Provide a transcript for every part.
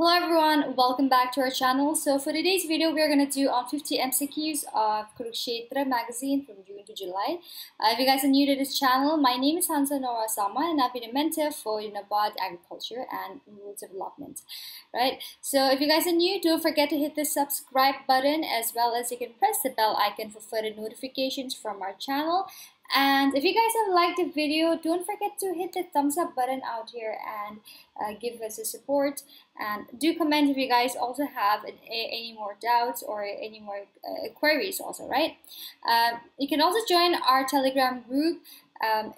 Hello everyone, welcome back to our channel. So for today's video, we're going to do on 50 MCQs of Kurukshetra magazine from June to July. Uh, if you guys are new to this channel, my name is Hansa Nora Sama and I've been a mentor for NABARD Agriculture and Rural Development. Right, so if you guys are new, don't forget to hit the subscribe button as well as you can press the bell icon for further notifications from our channel and if you guys have liked the video don't forget to hit the thumbs up button out here and uh, give us a support. And do comment if you guys also have an, any more doubts or any more uh, queries also right? Um, you can also join our telegram group. Um,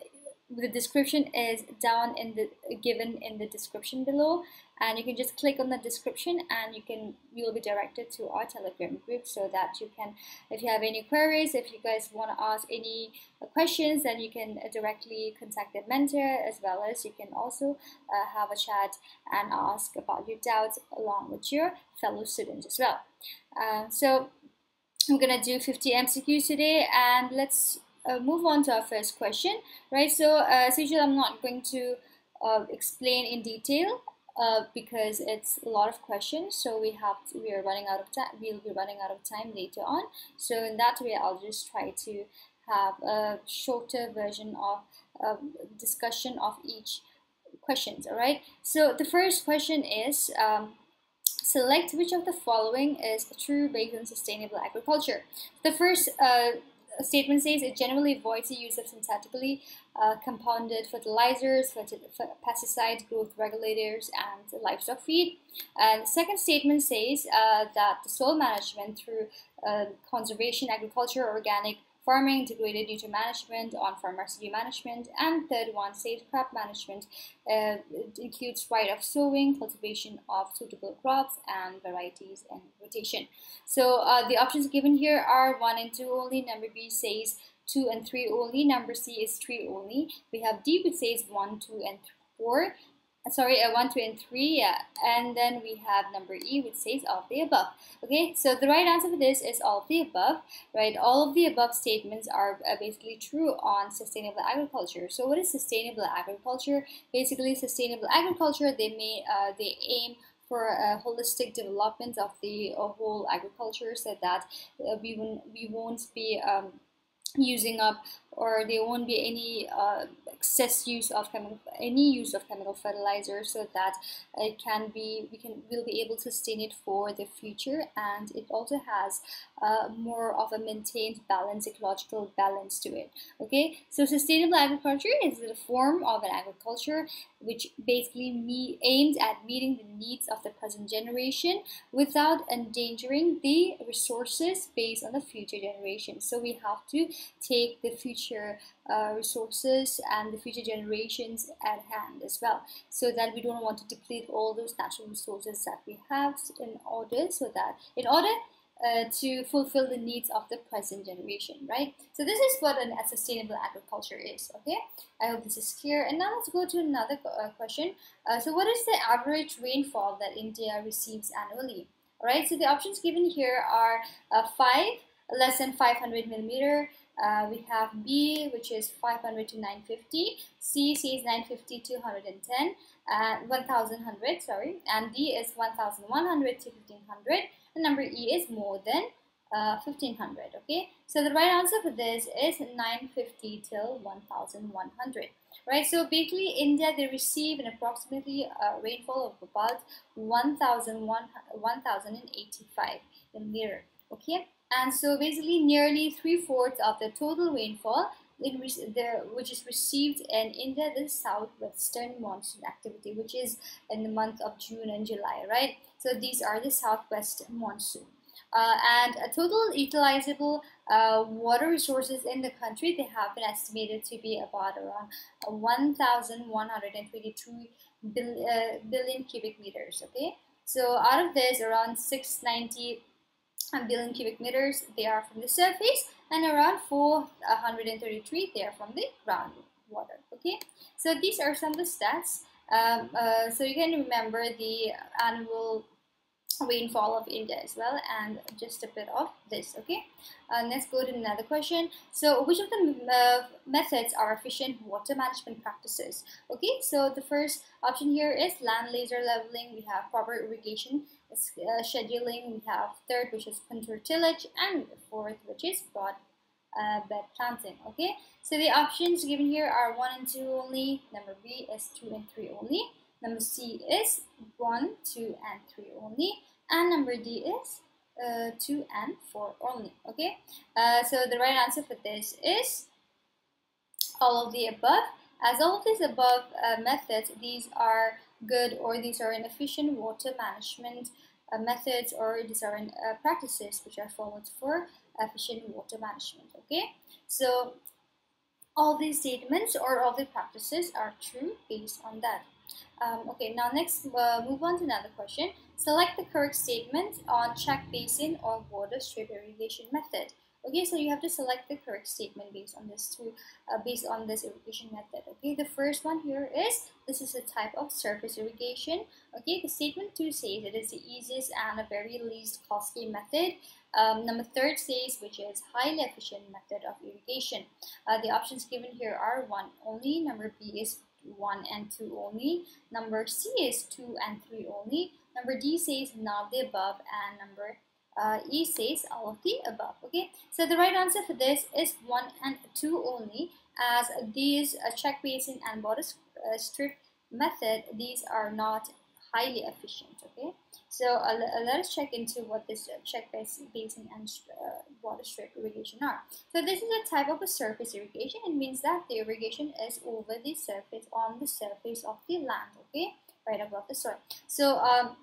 the description is down in the given in the description below and you can just click on the description and you can you will be directed to our telegram group so that you can if you have any queries if you guys want to ask any questions then you can directly contact the mentor as well as you can also uh, have a chat and ask about your doubts along with your fellow students as well uh, so I'm gonna do 50 MCQs today and let's uh, move on to our first question, right? So uh, as usual, I'm not going to uh, explain in detail uh, because it's a lot of questions. So we have to, we are running out of time. We'll be running out of time later on. So in that way, I'll just try to have a shorter version of um, discussion of each questions. All right. So the first question is. Um, select which of the following is true based on sustainable agriculture. The first uh, statement says it generally avoids the use of synthetically uh, compounded fertilizers, pesticides, growth regulators, and livestock feed. And the second statement says uh, that the soil management through uh, conservation agriculture, organic farming, integrated nutrient management, on-farm residue management, and third one, safe crop management. Uh, it includes right of sowing, cultivation of suitable crops, and varieties and rotation. So uh, the options given here are 1 and 2 only. Number B says 2 and 3 only. Number C is 3 only. We have D which says 1, 2, and 4 sorry, uh, 1, 2, and 3, yeah. And then we have number E, which says all of the above. Okay, so the right answer for this is all of the above, right? All of the above statements are uh, basically true on sustainable agriculture. So what is sustainable agriculture? Basically, sustainable agriculture, they may, uh, they aim for a holistic development of the uh, whole agriculture so that uh, we, won't, we won't be um, using up or there won't be any uh, excess use of chemical any use of chemical fertilizer so that it can be we can will be able to sustain it for the future. And it also has uh, more of a maintained balance ecological balance to it. Okay? So sustainable agriculture is the form of an agriculture which basically me aims at meeting the needs of the present generation without endangering the resources based on the future generation. So we have to take the future future uh, resources and the future generations at hand as well so that we don't want to deplete all those natural resources that we have in order so that in order uh, to fulfill the needs of the present generation, right? So this is what an, a sustainable agriculture is, okay? I hope this is clear. And now let's go to another uh, question. Uh, so what is the average rainfall that India receives annually? All right, so the options given here are uh, 5, less than 500 millimeter, uh, we have B, which is 500 to 950. C C is 950 to 110, uh, 1100, sorry. And D is 1100 to 1500. The number E is more than uh, 1500, okay? So the right answer for this is 950 till 1100, right? So basically India, they receive an approximately uh, rainfall of about 1085 millimeter, okay? And so basically nearly three-fourths of the total rainfall in the, which is received in India, the southwestern monsoon activity, which is in the month of June and July, right? So these are the southwest monsoon. Uh, and a total utilizable uh, water resources in the country, they have been estimated to be about around 1,122 bill, uh, billion cubic meters, okay? So out of this, around 690 billion cubic meters they are from the surface and around 433 they are from the groundwater okay? So these are some of the stats. Um, uh, so you can remember the annual rainfall of India as well and just a bit of this okay? Uh, let's go to another question. So which of the uh, methods are efficient water management practices? Okay so the first option here is land laser leveling. We have proper irrigation uh, scheduling we have third which is contour tillage and fourth which is broad uh, bed planting okay so the options given here are 1 and 2 only number B is 2 and 3 only Number C is 1, 2, and 3 only. And number D is uh, 2 and 4 only. Okay, uh, so the right answer for this is all of the above. As all of these above uh, methods, these are good or these are inefficient water management uh, methods or these are uh, practices which are followed for efficient water management. Okay, so all these statements or all the practices are true based on that. Um, okay, now next, uh, move on to another question. Select the correct statement on check basin or water strip irrigation method. Okay, so you have to select the correct statement based on this two, uh, based on this irrigation method. Okay, the first one here is this is a type of surface irrigation. Okay, the statement two says it is the easiest and a very least costly method. Um, number third says which is highly efficient method of irrigation. Uh, the options given here are one only. Number B is 1 and 2 only. Number C is 2 and 3 only. Number D says none of the above and number uh, E says all of the above. Okay, so the right answer for this is 1 and 2 only as these uh, check basin and water uh, strip method, these are not highly efficient. Okay, so uh, let us check into what this uh, check basin and uh, water strip irrigation are. So this is a type of a surface irrigation. It means that the irrigation is over the surface, on the surface of the land, okay, right above the soil. So um,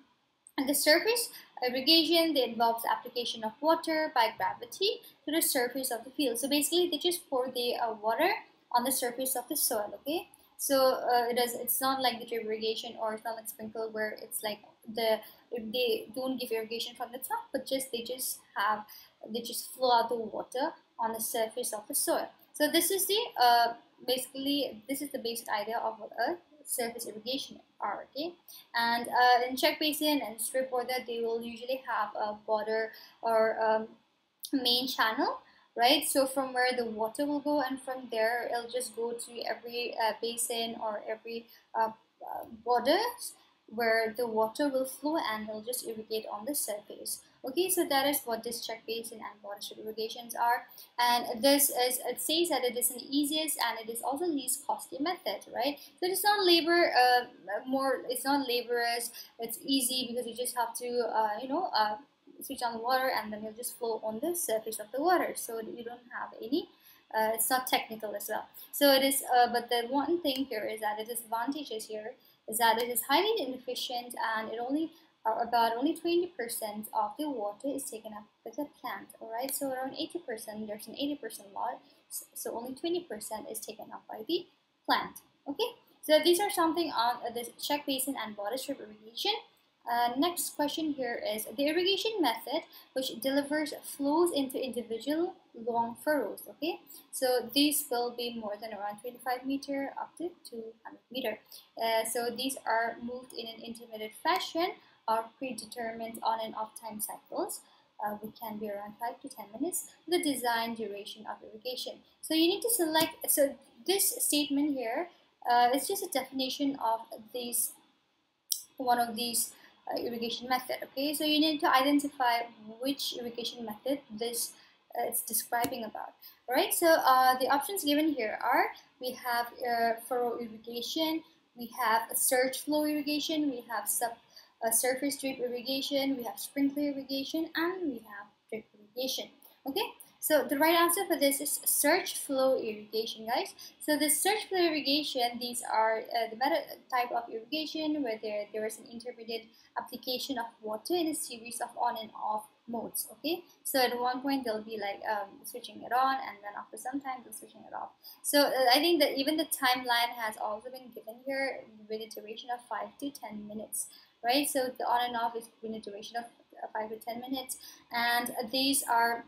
the surface irrigation that involves application of water by gravity to the surface of the field. So basically, they just pour the uh, water on the surface of the soil, okay. So uh. It's not like the drip irrigation or it's not like sprinkle where it's like the they don't give irrigation from the top, but just they just have they just flow out the water on the surface of the soil. So this is the uh, basically this is the basic idea of a surface irrigation are. Okay, and uh, in check basin and strip water, they will usually have a border or um, main channel right so from where the water will go and from there it'll just go to every uh, basin or every uh, uh, borders where the water will flow and will just irrigate on the surface. Okay, so that is what this check basin and water strip irrigations are. And this is, it says that it is the easiest and it is also the least costly method, right? So it's not labor, uh, more, it's not laborious, it's easy because you just have to, uh, you know, uh, switch on the water and then it'll just flow on the surface of the water. So you don't have any uh, it's not technical as well. So it is, uh, but the one thing here is that it is advantageous here is that it is highly inefficient and it only uh, about only 20% of the water is taken up by the plant alright? So around 80% there's an 80% lot so only 20% is taken up by the plant okay? So these are something on uh, the check basin and water strip irrigation uh, next question here is the irrigation method which delivers flows into individual long furrows okay? So these will be more than around 25 meter up to 200 meter. Uh, so these are moved in an intermittent fashion or predetermined on and off time cycles. Uh, which can be around 5 to 10 minutes the design duration of irrigation. So you need to select so this statement here uh, is just a definition of these one of these uh, irrigation method okay? So you need to identify which irrigation method this uh, it's describing about all right so uh, the options given here are we have uh, furrow irrigation we have a surge flow irrigation we have sub uh, surface drip irrigation we have sprinkler irrigation and we have drip irrigation okay so the right answer for this is surge flow irrigation, guys. So the surge flow irrigation, these are uh, the method type of irrigation where there, there is an intermediate application of water in a series of on and off modes, okay? So at one point they'll be like um, switching it on and then after some time they're switching it off. So uh, I think that even the timeline has also been given here with a duration of 5 to 10 minutes, right? So the on and off is between a duration of uh, 5 to 10 minutes and these are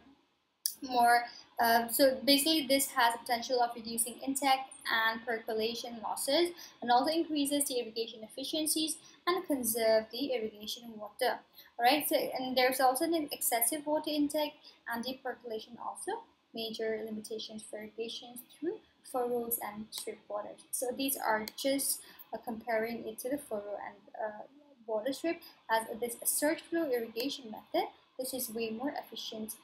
more uh, so basically this has potential of reducing intake and percolation losses and also increases the irrigation efficiencies and conserve the irrigation water. Alright so and there's also an excessive water intake and the percolation also major limitations for irrigation through furrows and strip waters so these are just uh, comparing it to the furrow and uh, water strip. As this surge flow irrigation method this is way more efficient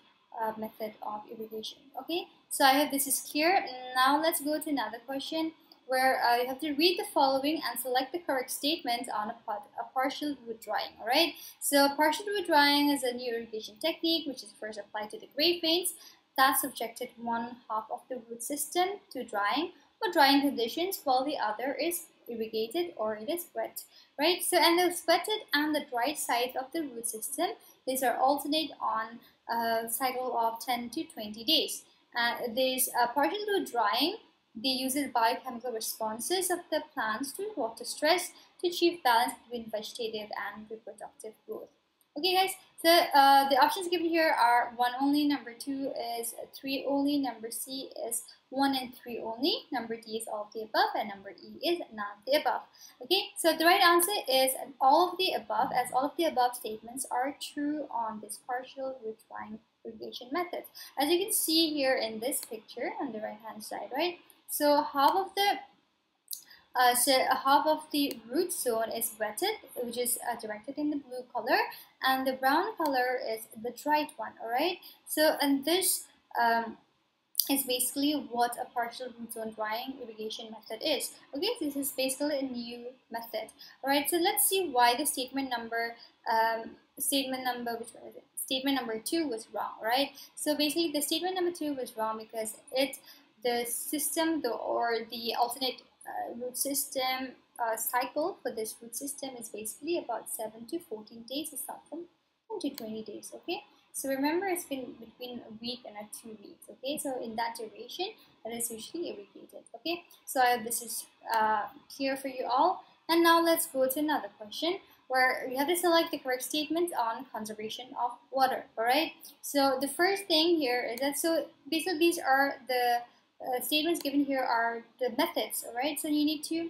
uh, method of irrigation. Okay so I hope this is clear. Now let's go to another question where uh, you have to read the following and select the correct statement on a, part, a partial root drying all right? So partial root drying is a new irrigation technique which is first applied to the grape veins that subjected one half of the root system to drying. Or drying conditions while the other is irrigated or it is wet right? So and the wetted and the dry sides of the root system these are alternate on a cycle of 10 to 20 days. Uh, there's a partial drying. They uses biochemical responses of the plants to water stress to achieve balance between vegetative and reproductive growth. Okay guys, so uh, the options given here are 1 only, number 2 is 3 only, number C is 1 and 3 only, number D is all of the above, and number E is none of the above. Okay, so the right answer is all of the above as all of the above statements are true on this partial root irrigation method. As you can see here in this picture on the right hand side, right? So half of the uh, so half of the root zone is wetted, which is uh, directed in the blue color, and the brown color is the dried one. All right. So and this um, is basically what a partial root zone drying irrigation method is. Okay, this is basically a new method. All right. So let's see why the statement number um, statement number which one is it? Statement number two was wrong. Right. So basically, the statement number two was wrong because it the system the or the alternate uh, root system uh, cycle for this root system is basically about 7 to 14 days. Not from 10 to 20 days, okay? So remember, it's been between a week and a two weeks, okay? So in that duration, it is usually irrigated, okay? So I hope this is uh, clear for you all. And now let's go to another question where you have to select the correct statements on conservation of water, all right? So the first thing here is that, so basically these are the uh, statements given here are the methods, alright? So you need to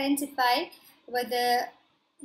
identify whether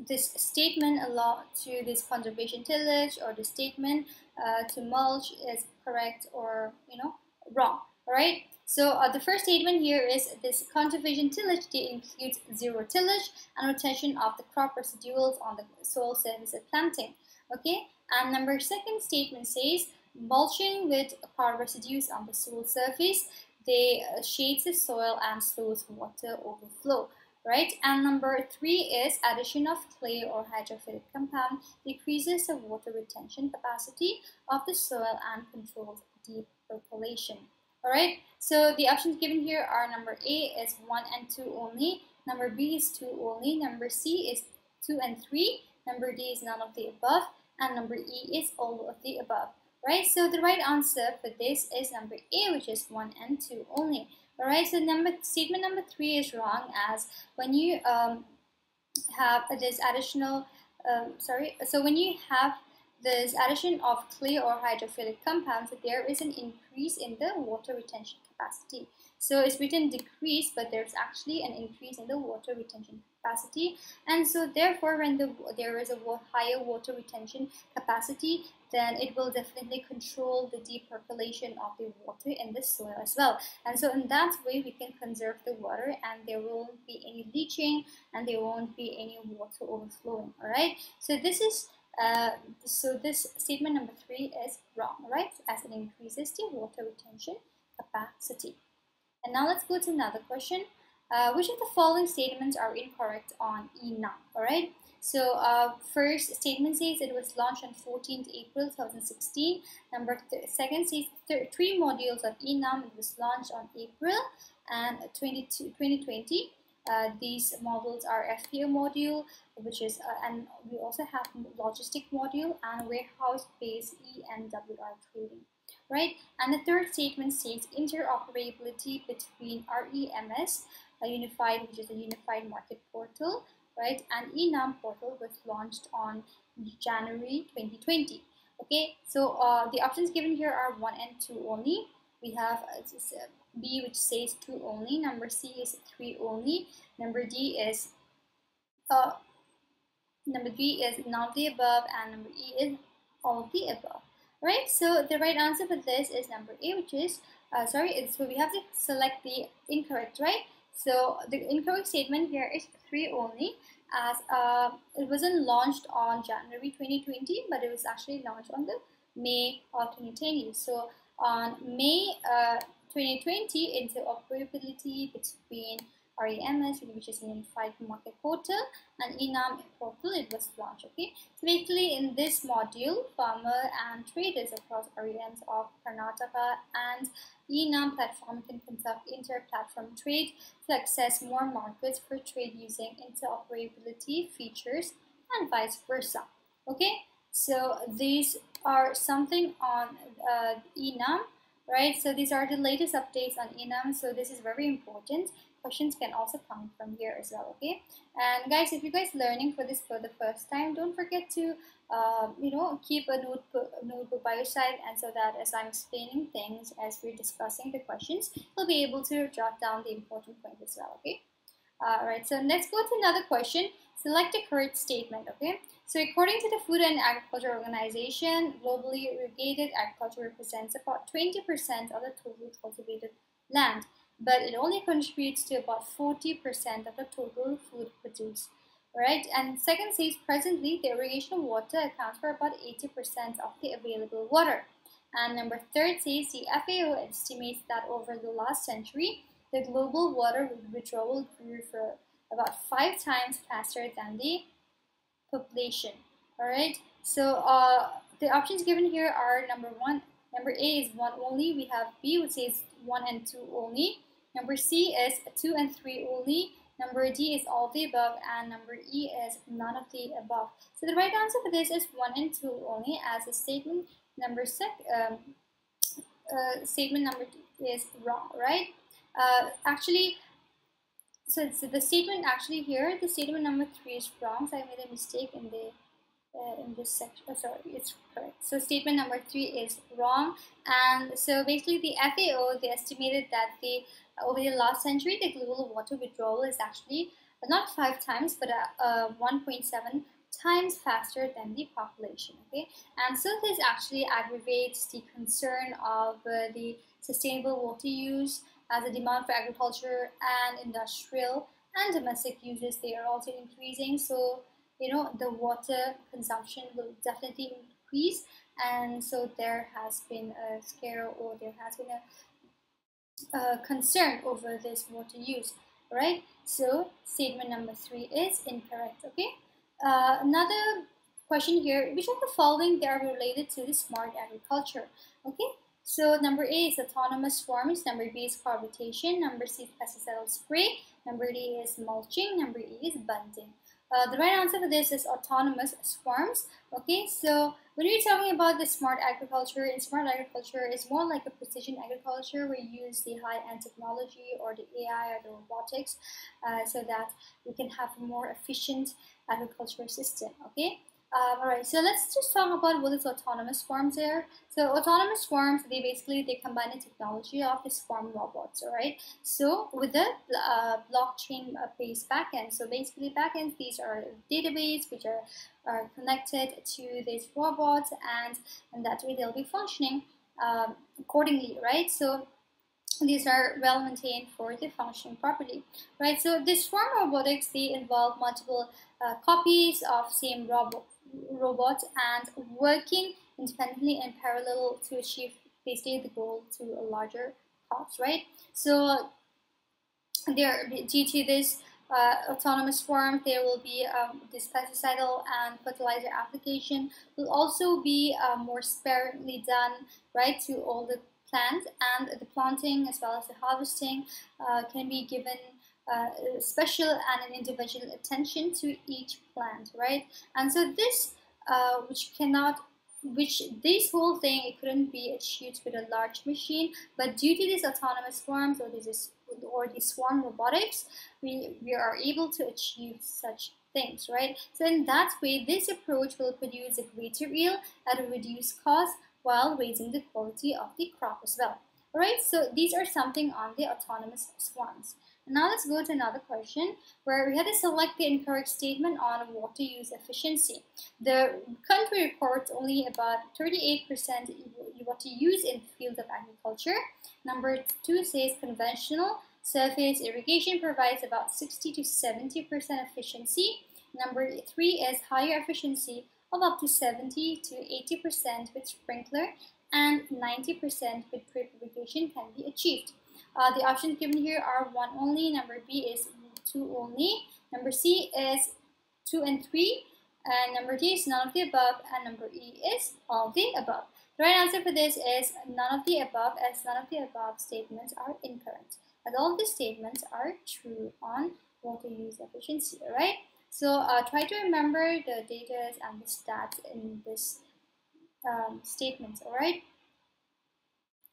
this statement along to this conservation tillage or the statement uh, to mulch is correct or you know wrong alright so uh, the first statement here is this conservation tillage includes zero tillage and retention of the crop residuals on the soil surface at planting okay? And number second statement says mulching with crop residues on the soil surface they uh, shades the soil and slows water overflow right? And number three is addition of clay or hydrophilic compound decreases the water retention capacity of the soil and controls deep percolation. All right, so the options given here are number A is 1 and 2 only, number B is 2 only, number C is 2 and 3, number D is none of the above, and number E is all of the above. Right, so the right answer for this is number A, which is 1 and 2 only. Alright, so number statement number three is wrong as when you um, have this additional, um, sorry, so when you have this addition of clay or hydrophilic compounds, there is an increase in the water retention capacity. So it's written decrease, but there's actually an increase in the water retention capacity. And so therefore, when the, there is a higher water retention capacity, then it will definitely control the deep percolation of the water in the soil as well. And so in that way, we can conserve the water and there won't be any leaching and there won't be any water overflowing, all right? So this is uh, so this statement number three is wrong, right? As it increases the water retention capacity. And now let's go to another question. Uh, which of the following statements are incorrect on ENAM? Alright, so uh, first statement says it was launched on 14th April 2016. Number second says three modules of ENAM it was launched on April and 2020. Uh, these models are FPO module, which is, uh, and we also have logistic module and warehouse-based ENWR trading right? And the third statement states interoperability between REMS, a unified, which is a unified market portal, right? And ENAM portal was launched on January 2020. Okay, so uh, the options given here are 1 and 2 only. We have uh, B which says 2 only, number C is 3 only, number D is uh, number D is none of the above, and number E is all of the above. Right, so the right answer for this is number A, which is, uh, sorry, so we have to select the incorrect, right? So the incorrect statement here is 3 only as uh, it wasn't launched on January 2020, but it was actually launched on the May of 2020. So on May uh, 2020, interoperability between RAMS, which is a unified market portal, and ENAM portal, it was launched. Okay, so basically in this module, farmer and traders across areas of Karnataka and ENAM platform can conduct inter-platform trade to access more markets for trade using interoperability features and vice versa. Okay, so these are something on uh, ENAM, right? So these are the latest updates on ENAM. So this is very important questions can also come from here as well okay and guys if you guys learning for this for the first time don't forget to uh, you know keep a notebook, notebook by your side and so that as I'm explaining things as we're discussing the questions you'll be able to jot down the important points as well okay Alright, so let's go to another question. Select a correct statement, okay? So according to the Food and Agriculture Organization, globally irrigated agriculture represents about 20% of the total cultivated land but it only contributes to about 40% of the total food produced. Right, and second says presently the irrigation water accounts for about 80% of the available water. And number third says the FAO estimates that over the last century, the global water withdrawal grew for about five times faster than the population. All right, so uh, the options given here are number one, number A is one only. We have B, which says one and two only. Number C is 2 and 3 only. Number D is all the above. And number E is none of the above. So the right answer for this is 1 and 2 only as a statement number six, um, uh, statement number is wrong, right? Uh, actually, so, so the statement actually here, the statement number 3 is wrong. So I made a mistake in the uh, in this section. Oh, sorry, it's correct. So statement number three is wrong. And so basically the FAO, they estimated that the over the last century, the global water withdrawal is actually not five times, but uh, uh 1.7 times faster than the population. Okay, and so this actually aggravates the concern of uh, the sustainable water use as the demand for agriculture and industrial and domestic uses they are also increasing. So you know the water consumption will definitely increase, and so there has been a scare or there has been a uh, concern over this water use right so statement number three is incorrect okay uh, another question here which of the following they are related to the smart agriculture okay so number A is autonomous swarms, number B is crop rotation, number C is pesticidal spray, number D is mulching, number E is bunting. Uh, the right answer for this is autonomous swarms. Okay, so when we're talking about the smart agriculture, and smart agriculture is more like a precision agriculture. We use the high-end technology or the AI or the robotics uh, so that we can have a more efficient agricultural system. Okay, um, all right, so let's just talk about what is autonomous swarms are. So autonomous swarms, they basically they combine the technology of the swarm robots. All right, so with the uh, blockchain-based backend. So basically, backends these are database which are, are connected to these robots, and and that way they'll be functioning um, accordingly, right? So these are well maintained for the functioning properly, right? So this swarm robotics they involve multiple uh, copies of same robot robots and working independently and parallel to achieve basically the goal to a larger cost, right? So there, due to this uh, autonomous swarm, there will be um, this pesticidal and fertilizer application will also be uh, more sparingly done, right, to all the plants and the planting as well as the harvesting uh, can be given uh, special and an individual attention to each plant, right? And so this, uh, which cannot, which this whole thing, it couldn't be achieved with a large machine, but due to these autonomous swarms or these or the swarm robotics, we, we are able to achieve such things, right? So in that way, this approach will produce a greater yield at a reduced cost while raising the quality of the crop as well. Alright, so these are something on the autonomous swarms. Now let's go to another question where we had to select the incorrect statement on water use efficiency. The country reports only about 38% water use in the field of agriculture. Number two says conventional surface irrigation provides about 60 to 70% efficiency. Number three is higher efficiency of up to 70 to 80% with sprinkler and 90% with drip irrigation can be achieved. Uh, the options given here are 1 only, number B is 2 only, number C is 2 and 3, and number D is none of the above, and number E is all the above. The right answer for this is none of the above as none of the above statements are incorrect. As all of the statements are true on water use efficiency, alright? So uh, try to remember the data and the stats in this um, statements, alright?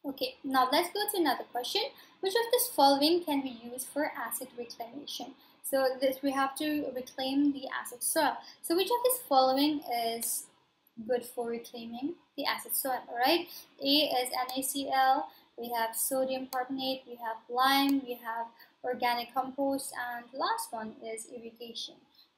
Okay, now let's go to another question. Which of this following can be used for acid reclamation? So this we have to reclaim the acid soil. So which of this following is good for reclaiming the acid soil, alright? A is NaCl, we have sodium carbonate, we have lime, we have organic compost, and the last one is irrigation,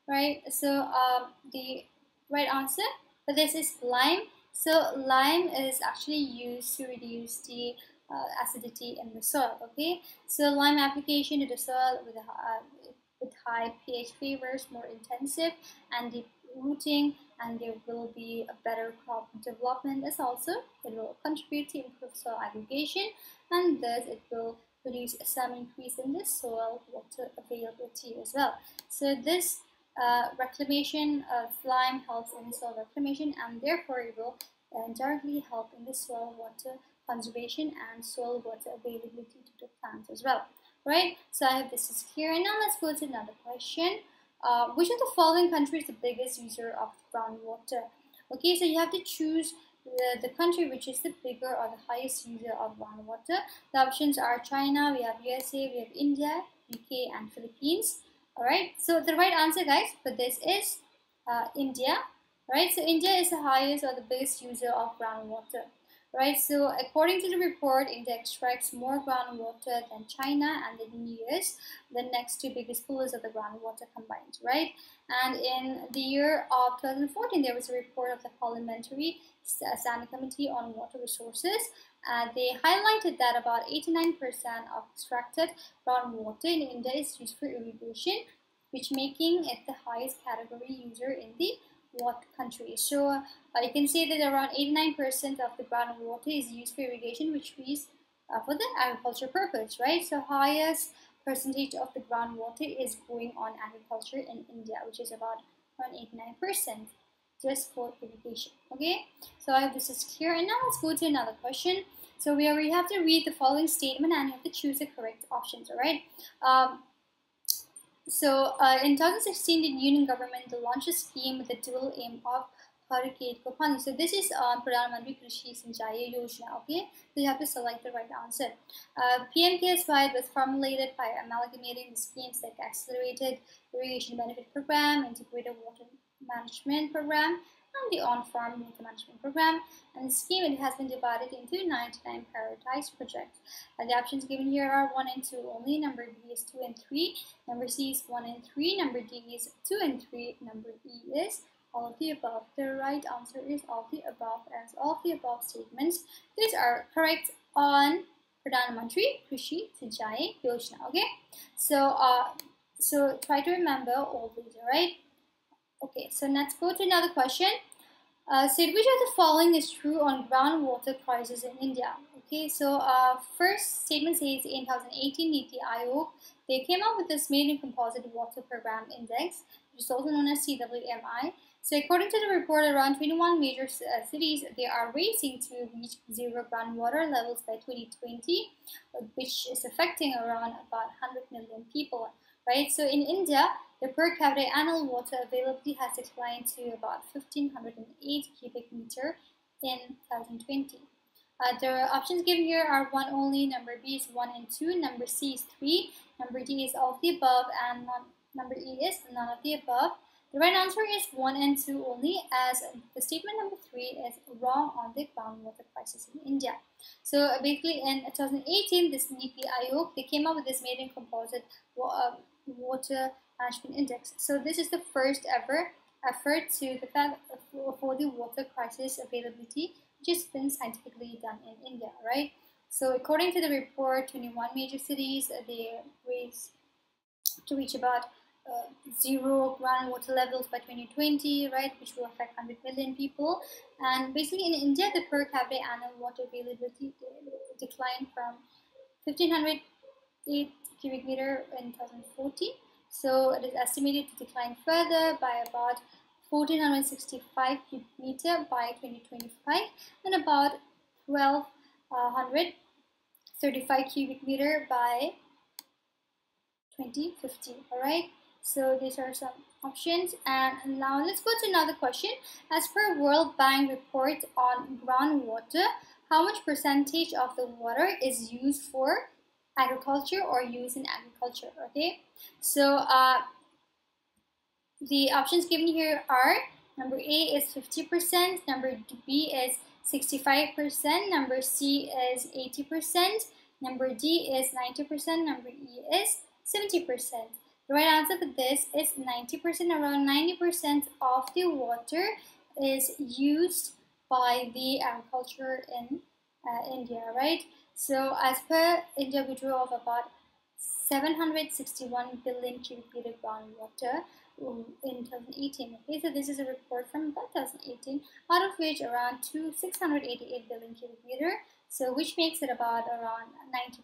right? So um, the right answer for this is lime so lime is actually used to reduce the uh, acidity in the soil. Okay, so lime application to the soil with, uh, with high pH favors more intensive and deep rooting, and there will be a better crop development. As also, it will contribute to improved soil aggregation, and thus it will produce some increase in the soil water availability as well. So this uh, reclamation of lime helps in soil reclamation and therefore it will uh, directly help in the soil water conservation and soil water availability to the plants as well. Right, so I have this is here and now let's go to another question. Uh, which of the following countries is the biggest user of groundwater? Okay, so you have to choose the, the country which is the bigger or the highest user of groundwater. The options are China, we have USA, we have India, UK and Philippines. Alright, so the right answer guys for this is uh, India. Right, so India is the highest or the biggest user of groundwater. Right, so according to the report, India extracts more groundwater than China and the US, the next two biggest polluters of the groundwater combined. Right, and in the year of 2014, there was a report of the Parliamentary Standing Committee on Water Resources. Uh, they highlighted that about 89% of extracted groundwater in India is used for irrigation, which making it the highest category user in the what country. So uh, you can say that around 89% of the groundwater is used for irrigation, which means uh, for the agriculture purpose, right? So highest percentage of the groundwater is going on agriculture in India, which is about around 89% just for irrigation. Okay, so I have this is clear. And now let's go to another question. So we already have to read the following statement and you have to choose the correct options. All right. Um, so uh, in 2016, the Union government launched a scheme with the dual aim of Har Khet Ko Pani. So this is um, Pradhan Mantri Krishi Sinchai Yojana. Okay, so you have to select the right answer. Uh, PMKSY was formulated by amalgamating the schemes like Accelerated Irrigation Benefit Program, Integrated Water Management Program, and the On-Farm Water Management Program. And the scheme it has been divided into 99 prioritized projects. And the options given here are 1 and 2 only. Number B is 2 and 3. Number C is 1 and 3. Number D is 2 and 3. Number E is all of the above. The right answer is all of the above as all the above statements. These are correct on Pradhan Mantri Krishi Sinchai Yojana. Okay, so uh, so try to remember all these. Alright. Okay, so let's go to another question. Uh, said which of the following is true on groundwater crisis in India? Okay, so uh, first statement says in 2018 Niti Aayog they came up with this Maiden Composite Water Program Index, which is also known as CWMI. So according to the report, around 21 major uh, cities they are racing to reach zero groundwater levels by 2020, which is affecting around about 100 million people. Right. So in India, the per capita annual water availability has declined to about 1508 cubic meter in 2020. Uh, the options given here are one only, number B is 1 and 2, number C is 3, number D is all of the above, and number E is none of the above. The right answer is 1 and 2 only as the statement number 3 is wrong on the groundwater crisis in India. So basically in 2018 this NITI Aayog they came up with this maiden composite uh, water management index. So this is the first ever effort to the for the water crisis availability which has been scientifically done in India, right? So according to the report, 21 major cities uh, they raised to reach about uh, zero groundwater levels by 2020, right, which will affect 100 million people. And basically, in India, the per capita annual water availability declined from 1508 cubic meter in 2014. So it is estimated to decline further by about 1465 cubic meter by 2025 and about 1235 cubic meter by 2050 all right? So these are some options. And now let's go to another question. As per world bank report on groundwater how much percentage of the water is used for agriculture or used in agriculture okay so uh, the options given here are number A is 50%, number B is 65%, number C is 80%, number D is 90%, number E is 70%. The right answer for this is 90%. Around 90% of the water is used by the agriculture in uh, India, right? So as per India withdrew of about 761 billion cubic feet of groundwater um, in 2018. Okay, so this is a report from 2018, out of which around two 688 billion cubic meter, so which makes it about around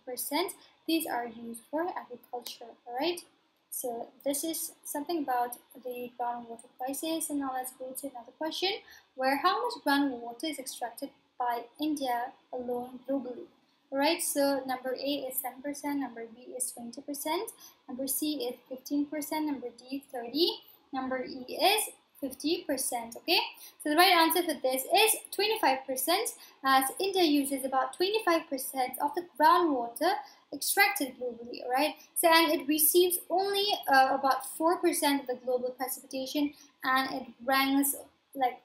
90%. These are used for agriculture, all right? So this is something about the groundwater crisis. And now let's go to another question, where how much groundwater is extracted by India alone globally? Alright, so number A is 10%, number B is 20%, number C is 15%, number D 30, number E is 50%, okay? So the right answer for this is 25% as India uses about 25% of the groundwater extracted globally, right? So and it receives only uh, about 4% of the global precipitation and it ranks like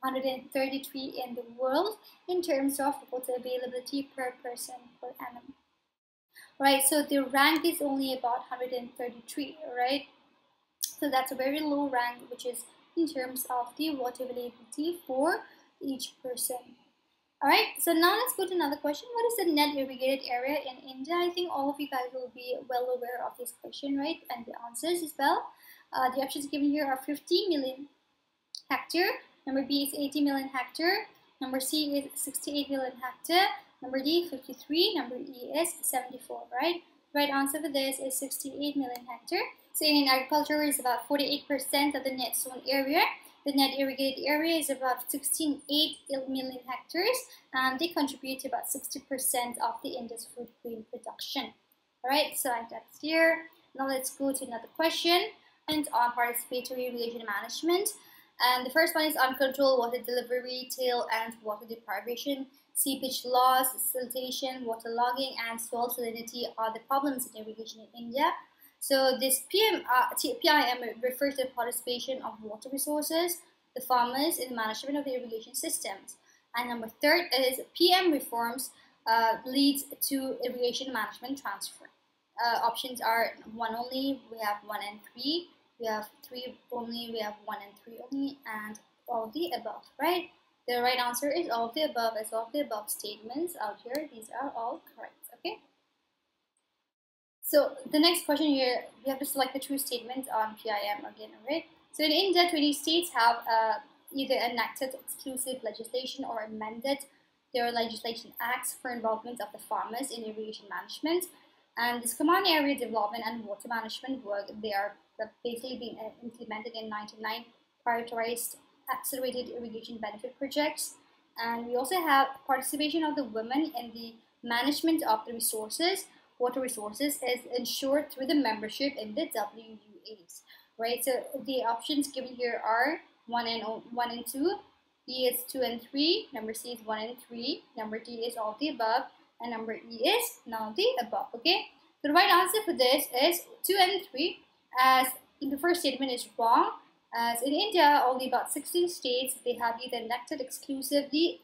133 in the world in terms of water availability per person per annum. Right, so the rank is only about 133, right? So that's a very low rank, which is in terms of the water availability for each person. Alright, so now let's go to another question. What is the net irrigated area in India? I think all of you guys will be well aware of this question, right? And the answers as well. Uh, the options given here are 50 million hectare, Number B is 80 million hectare. Number C is 68 million hectare. Number D, 53. Number E is 74, right? Right answer for this is 68 million hectare. So in agriculture is about 48% of the net sown area. The net irrigated area is about 16.8 million hectares and they contribute to about 60% of the India's food grain production. Alright, so I got here. Now let's go to another question and on participatory irrigation management. And the first one is uncontrolled water delivery, tail and water deprivation, seepage loss, siltation, waterlogging, and soil salinity are the problems in irrigation in India. So this PM, uh, PIM refers to the participation of water resources, the farmers in the management of the irrigation systems. And number third is PM reforms uh, leads to irrigation management transfer. Uh, options are one only, we have one and three we have three only, we have one and three only, and all of the above, right? The right answer is all of the above as all of the above statements out here. These are all correct, okay? So the next question here, we have to select the true statements on PIM again, right? So in India, 20 states have uh, either enacted exclusive legislation or amended their legislation acts for involvement of the farmers in irrigation management. And this command area development and water management work, they are basically being uh, implemented in 99 prioritized accelerated irrigation benefit projects. And we also have participation of the women in the management of the resources, water resources is ensured through the membership in the WUAs, right? So the options given here are one and one and two, B is two and three, number C is one and three, number D is all the above, and number E is none of the above, okay? So the right answer for this is 2 and 3 as the first statement is wrong As in India, only about 16 states they have either enacted exclusively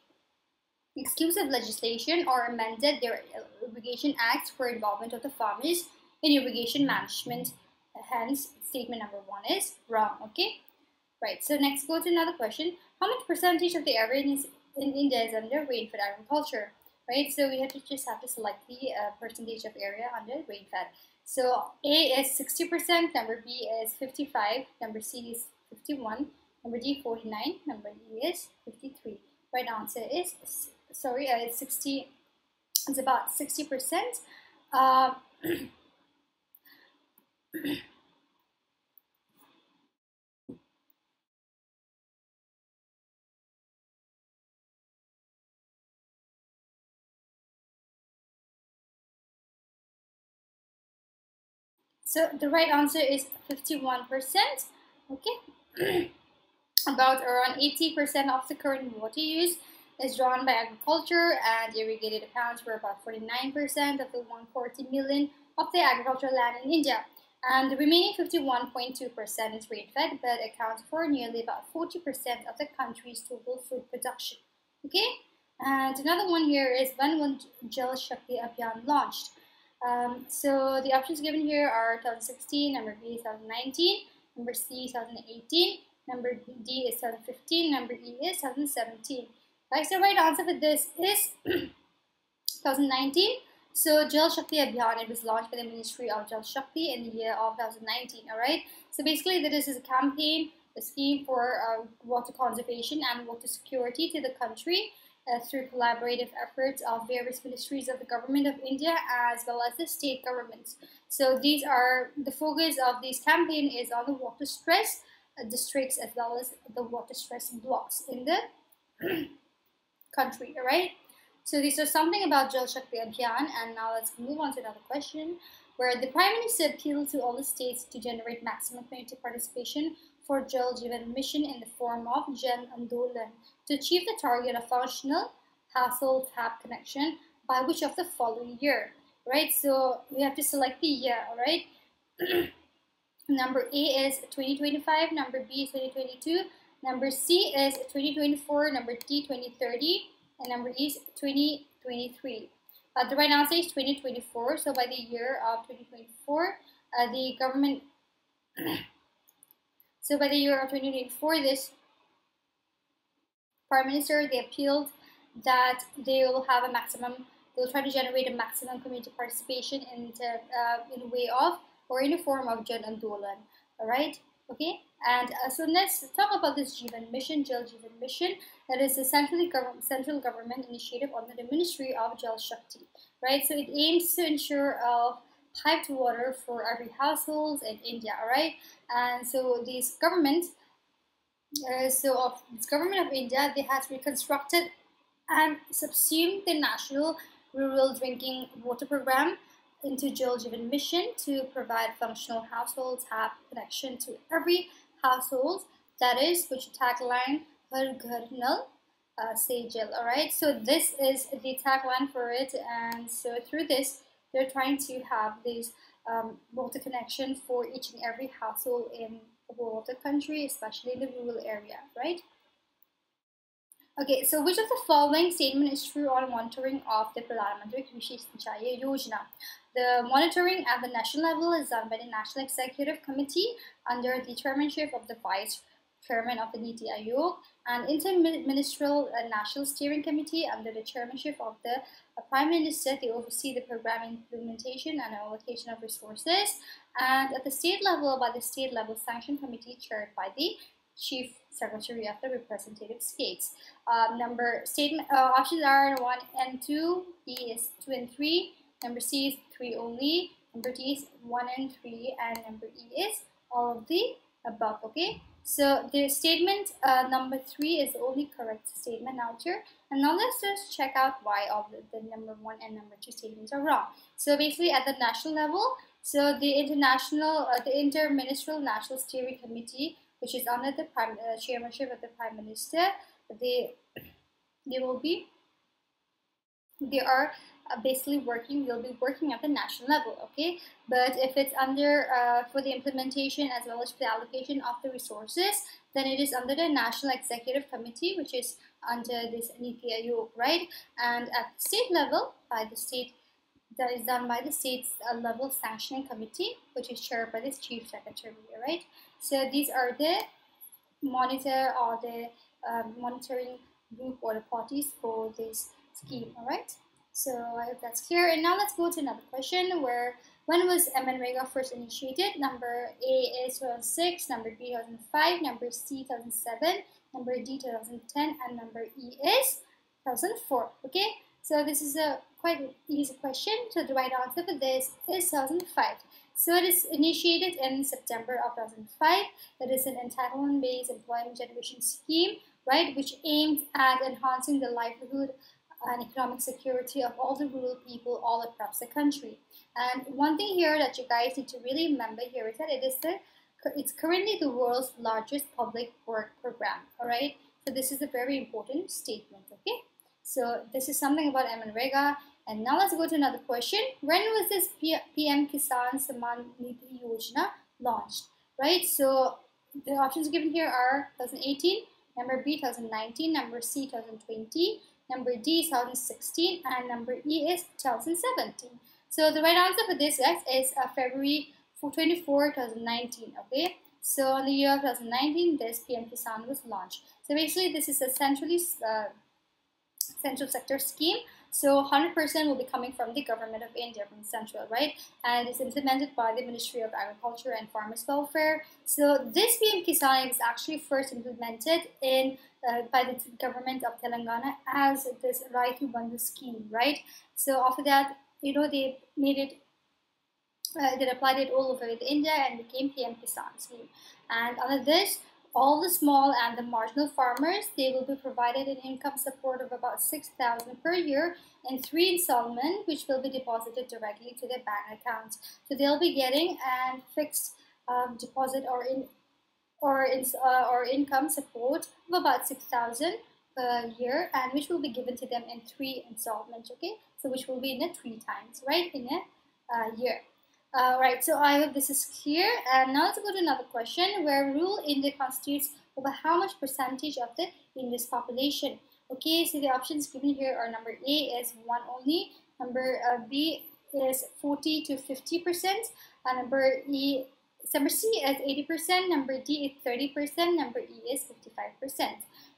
exclusive legislation or amended their irrigation acts for involvement of the farmers in irrigation management. Hence, statement number one is wrong. Okay, right. So next, go to another question. How much percentage of the area in India is under rain-fed agriculture? Right. So we have to just have to select the uh, percentage of area under rain-fed. So A is 60%, number B is 55, number C is 51, number D 49, number E is 53. Right answer is, sorry, uh, it's 60, it's about 60%. Uh, So the right answer is 51%. Okay. About around 80% of the current water use is drawn by agriculture and irrigated accounts for about 49% of the 140 million of the agricultural land in India. And the remaining 51.2% is rain-fed but accounts for nearly about 40% of the country's total food production. Okay? And another one here is when will Jal Shakti Abhiyan launched? Um, so the options given here are 2016, number B is 2019, number C is 2018, number D is 2015, number E is 2017. Right, so right answer for this is 2019. So Jal Shakti Abhiyan, it was launched by the Ministry of Jal Shakti in the year of 2019, alright? So basically this is a campaign, a scheme for uh, water conservation and water security to the country uh, through collaborative efforts of various ministries of the government of India as well as the state governments. So these are the focus of this campaign is on the water stress uh, districts as well as the water stress blocks in the country, alright? So these are something about Jal Shakti Abhiyan and now let's move on to another question where the Prime Minister appealed to all the states to generate maximum community participation for Jal Jeevan Mission in the form of Jan Andolan to achieve the target of functional household tap connection by which of the following year, right? So we have to select the year, all right? number A is 2025, number B is 2022, number C is 2024, number D 2030, and number E is 2023. Uh, the right answer is 2024. So by the year of 2024, uh, the government So by the year of 2024, this Prime Minister, they appealed that they will have a maximum, they'll try to generate a maximum community participation in, the, uh, in way of, or in the form of Jan Andolan, alright? Okay, and uh, so let's talk about this Jeevan Mission, Jal Jeevan Mission. That is a centrally government, central government initiative under the Ministry of Jal Shakti, right? So it aims to ensure uh, piped water for every household in India, alright? And so this government, uh, so of this government of India, they has reconstructed and subsumed the national rural drinking water program into Jal Jeevan mission to provide functional household tap connection to every household. That is, which tagline Har Ghar Nal uh, Jal. All right. So this is the tagline for it, and so through this, they're trying to have this um, water connection for each and every household in the whole of the country, especially in the rural area, right? Okay, so which of the following statement is true on monitoring of the Mantri Krishi Sinchai Yojana? The monitoring at the national level is done by the National Executive Committee under the chairmanship of the Vice Chairman of the Niti Aayog and Interministerial uh, National Steering Committee under the chairmanship of the uh, Prime Minister. They oversee the program implementation and allocation of resources. And at the state level, by the State Level Sanction Committee chaired by the Chief Secretary of the Representative States. Um, number statement uh, options are one and two. B is two and three. Number C is three only. Number D is one and three, and number E is all of the above. Okay. So the statement uh, number three is the only correct statement out here. And now let's just check out why all the, the number one and number two statements are wrong. So basically at the national level, so the international, uh, the Interministerial National Steering Committee, which is under the prime, uh, chairmanship of the Prime Minister, they, they will be they are uh, basically working They'll be working at the national level okay? But if it's under uh, for the implementation as well as for the allocation of the resources then it is under the national executive committee which is under this Niti right? And at the state level by the state that is done by the state's uh, level sanctioning committee which is chaired by this chief secretary right so these are the monitor or the um, monitoring group or the parties for this scheme all right so I hope that's clear. And now let's go to another question where when was MNREGA first initiated? Number A is 2006, number B 2005, number C 2007, number D 2010, and number E is 2004. Okay, so this is a quite easy question. So the right answer for this is 2005. So it is initiated in September of 2005. It is an entitlement-based employment generation scheme, right, which aims at enhancing the livelihood and economic security of all the rural people all across the country. And one thing here that you guys need to really remember here is that it is the it's currently the world's largest public work program. All right, so this is a very important statement. Okay, so this is something about MNREGA. And now let's go to another question. When was this PM Kisan Samman Nidhi Yojana launched? Right, so the options given here are 2018, number B 2019, number C 2020, number D is 2016, and number E is 2017. So the right answer for this guys is uh, February 24, 2019. Okay, so in the year of 2019, this PM Kisan was launched. So basically, this is a centrally uh, central sector scheme so 100% will be coming from the government of India, from central, right? And it's implemented by the Ministry of Agriculture and Farmers Welfare. So this PM Kisan is actually first implemented in uh, by the government of Telangana as this Rythu Bandhu scheme, right? So after that, you know, they made it uh, they applied it all over India and became PM Kisan scheme. And under this, all the small and the marginal farmers, they will be provided an income support of about 6000 per year in three installments, which will be deposited directly to their bank accounts. So they'll be getting a fixed um, deposit or in or in, uh, or income support of about 6000 per year and which will be given to them in three installments okay? So which will be in a three times right? In a uh, year uh, right, so I hope this is clear. And now let's go to another question where rural India constitutes over how much percentage of the India's population. Okay, so the options given here are number A is 1 only, number uh, B is 40 to 50%, and number E, number C is 80%, number D is 30%, number E is 55%.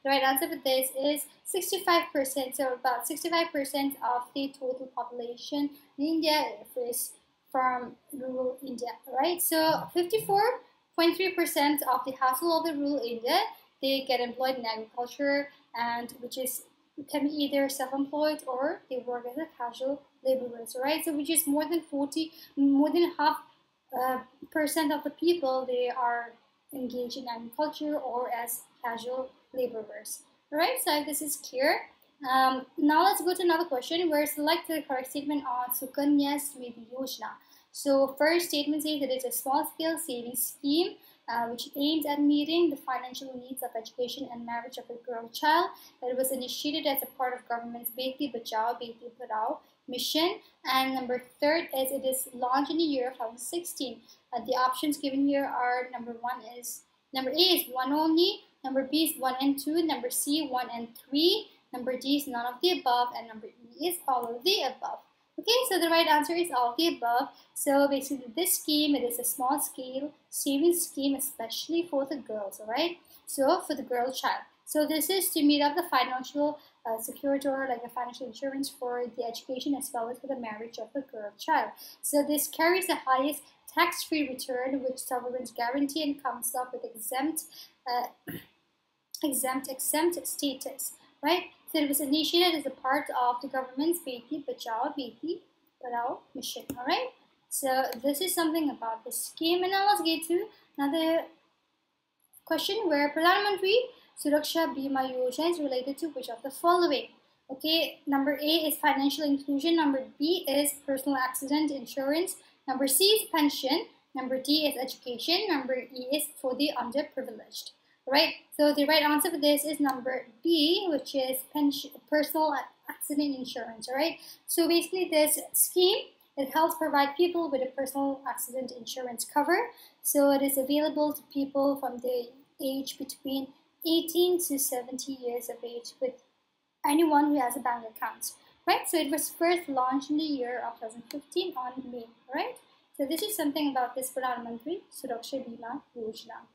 The right answer for this is 65%, so about 65% of the total population in India is from rural India, right? So 54.3% of the household of the rural India, they get employed in agriculture and which is can be either self-employed or they work as a casual laborers, right? So which is more than 40, more than half uh, percent of the people, they are engaged in agriculture or as casual laborers. right? so this is clear. Um, now let's go to another question where select the correct statement on Sukanya Samriddhi Yojana. So first statement says that it's a small-scale savings scheme uh, which aims at meeting the financial needs of education and marriage of a girl child. That was initiated as a part of government's Beti Bachao Beti Padhao mission. And number third is it is launched in the year of 2016. Uh, the options given here are number one is number A is one only, number B is one and two, number C one and three, number D is none of the above, and number E is all of the above. Okay, so the right answer is all of the above. So basically this scheme, it is a small scale savings scheme, especially for the girls, alright? So for the girl child. So this is to meet up the financial uh, like a financial insurance for the education as well as for the marriage of the girl child. So this carries the highest tax-free return which sovereigns guarantee and comes up with exempt, uh, exempt, exempt status, right? It was initiated as a part of the government's Beti Bachao Beti Padhao mission. Alright. So this is something about the scheme. And now let's get to another question where Pradhan Mantri Suraksha Bima Yojana is related to which of the following? Okay, number A is financial inclusion. Number B is personal accident insurance. Number C is pension. Number D is education. Number E is for the underprivileged right? So the right answer for this is number B, which is personal accident insurance, all right? So basically this scheme, it helps provide people with a personal accident insurance cover. So it is available to people from the age between 18 to 70 years of age with anyone who has a bank account, right? So it was first launched in the year of 2015 on May, right? So this is something about this Pradhan Mantri Suraksha Bima Yojana.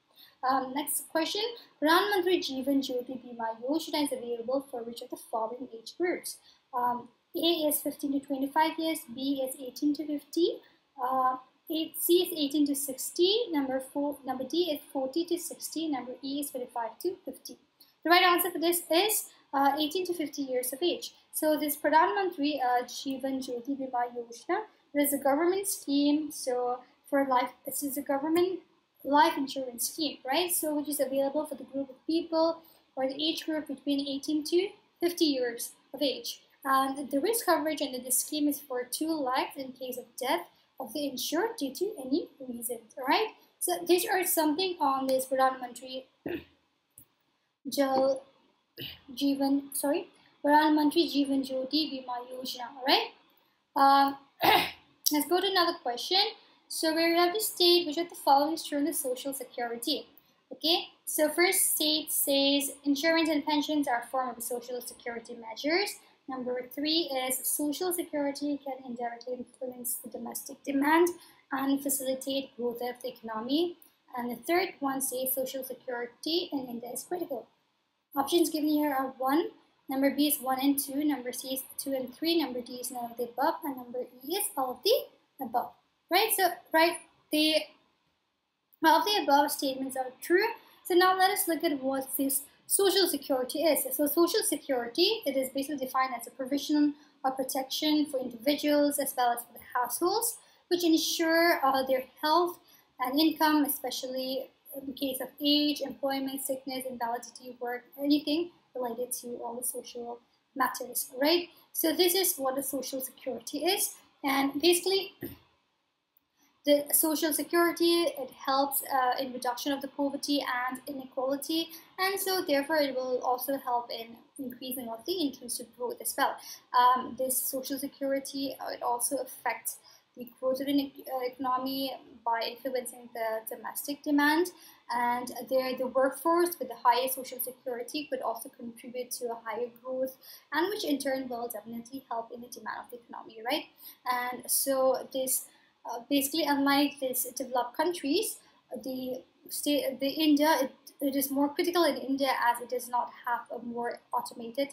Um, next question, Pradhan Mantri Jeevan Jyoti Bima Yojana is available for which of the following age groups? Um, A is 15 to 25 years, B is 18 to 50, uh, C is 18 to 60, number four, number D is 40 to 60, number E is 45 to 50. The right answer for this is uh, 18 to 50 years of age. So this Pradhan Mantri uh, Jeevan Jyoti Bima Yojana is a government scheme, so for life, this is a government life insurance scheme, right? So which is available for the group of people or the age group between 18 to 50 years of age. And the risk coverage under this scheme is for two lives in case of death of the insured due to any reason, all right? So these are something on this Pradhan Jal Jeevan, sorry, Pradhan Jeevan Jyoti Bima Yojana, all right? Um, Let's go to another question. So we have to state which of the following is true in the social security. Okay, so first state says insurance and pensions are a form of social security measures. Number three is social security can indirectly influence the domestic demand and facilitate growth of the economy. And the third one says social security in India is critical. Options given here are one, Number B is 1 and 2. Number C is 2 and 3. Number D is none of the above. And number E is all of the above. Right? So, right, the all of the above statements are true. So now let us look at what this social security is. So social security, it is basically defined as a provision of protection for individuals as well as for the households, which ensure uh, their health and income, especially in case of age, employment, sickness, invalidity, work, anything related to all the social matters, right? So this is what the social security is. And basically, the social security, it helps uh, in reduction of the poverty and inequality. And so therefore, it will also help in increasing of the inclusive growth as well. Um, this social security, uh, it also affects the growth of the economy by influencing the domestic demand and there the workforce with the higher social security could also contribute to a higher growth and which in turn will definitely help in the demand of the economy right and so this uh, basically unlike these developed countries the state the India it, it is more critical in India as it does not have a more automated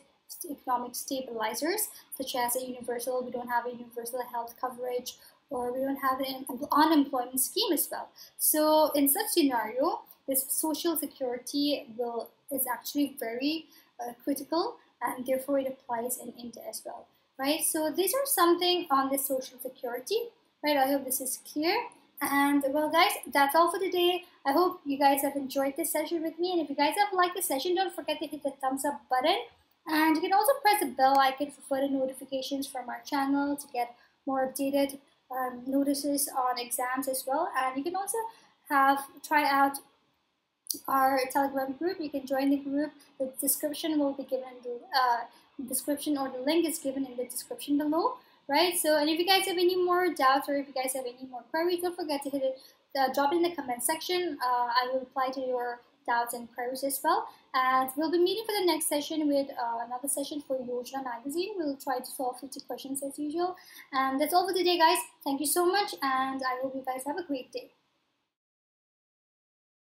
economic stabilizers such as a universal we don't have a universal health coverage or we don't have an unemployment scheme as well. So in such scenario this social security will is actually very uh, critical and therefore it applies in India as well right? So these are something on the social security right I hope this is clear. And well guys that's all for today. I hope you guys have enjoyed this session with me. And if you guys have liked the session don't forget to hit the thumbs up button. And you can also press the bell icon for further notifications from our channel to get more updated um, notices on exams as well. And you can also have try out our telegram group. You can join the group. The description will be given in the uh, description or the link is given in the description below right? So and if you guys have any more doubts or if you guys have any more queries don't forget to hit it uh, drop it in the comment section. Uh, I will reply to your doubts and queries as well. And we'll be meeting for the next session with uh, another session for Yojana magazine. We'll try to solve 50 questions as usual. And that's all for today guys. Thank you so much and I hope you guys have a great day